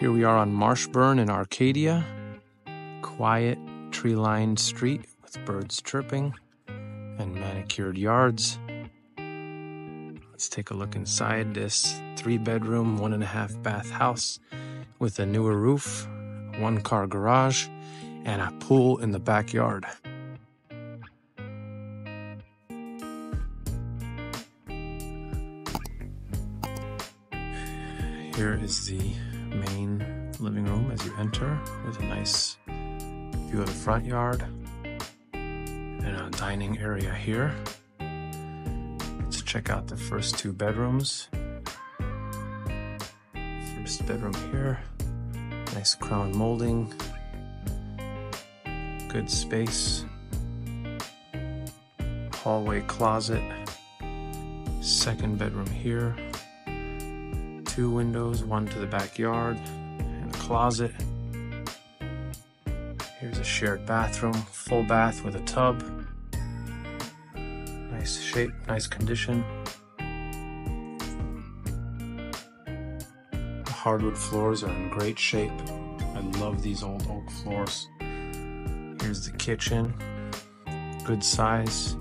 Here we are on Marshburn in Arcadia. Quiet, tree lined street with birds chirping and manicured yards. Let's take a look inside this three bedroom, one and a half bath house with a newer roof, one car garage, and a pool in the backyard. Here is the main living room as you enter with a nice view of the front yard and a dining area here. Let's check out the first two bedrooms. First bedroom here, nice crown molding, good space, hallway closet, second bedroom here, two windows, one to the backyard, and a closet. Here's a shared bathroom, full bath with a tub. Nice shape, nice condition. The hardwood floors are in great shape. I love these old oak floors. Here's the kitchen, good size,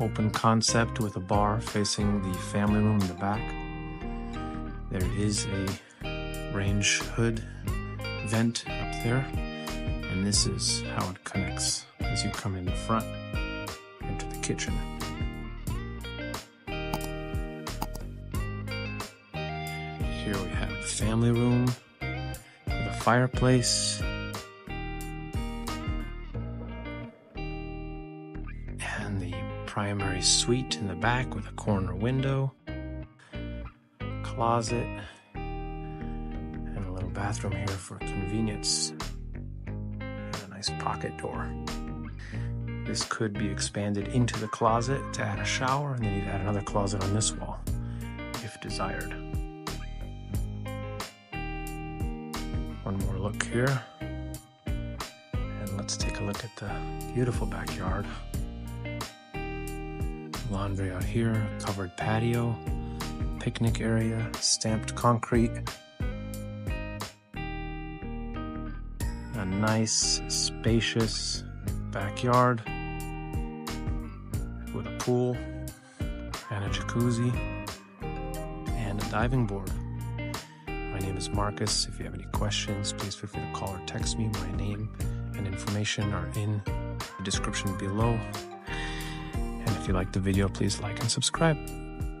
open concept with a bar facing the family room in the back. There is a range hood vent up there, and this is how it connects as you come in the front into the kitchen. Here we have the family room with a fireplace. And the primary suite in the back with a corner window closet, and a little bathroom here for convenience, and a nice pocket door. This could be expanded into the closet to add a shower, and then you'd add another closet on this wall if desired. One more look here, and let's take a look at the beautiful backyard. Laundry out here, covered patio picnic area, stamped concrete, a nice, spacious backyard with a pool and a jacuzzi and a diving board. My name is Marcus. If you have any questions, please feel free to call or text me. My name and information are in the description below. And if you like the video, please like and subscribe.